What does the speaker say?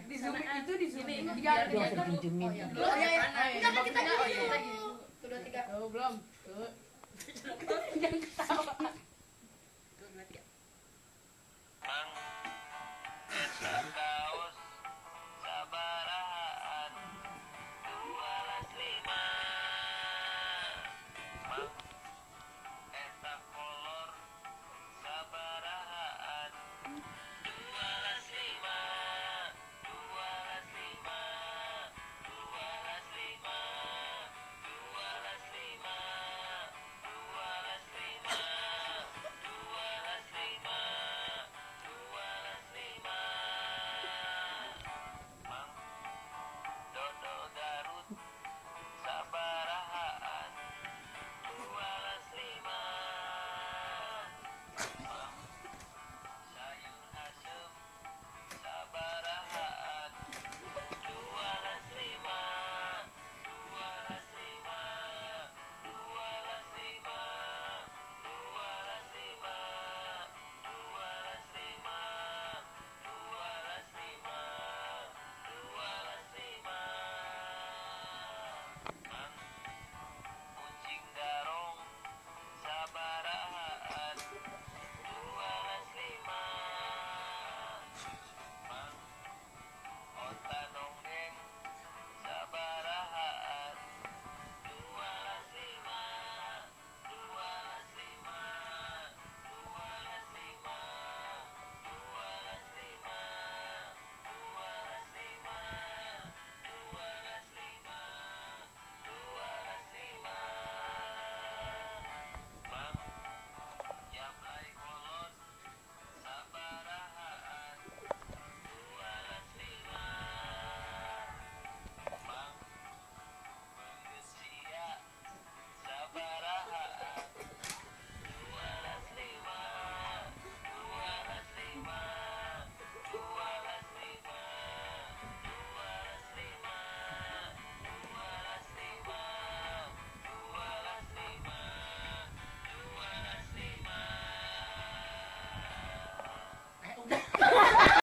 Ya. Di zoom itu di zoom. Ini tiga tiga tuh. Kita iya, iya. dua tiga. Oh belum. Jangan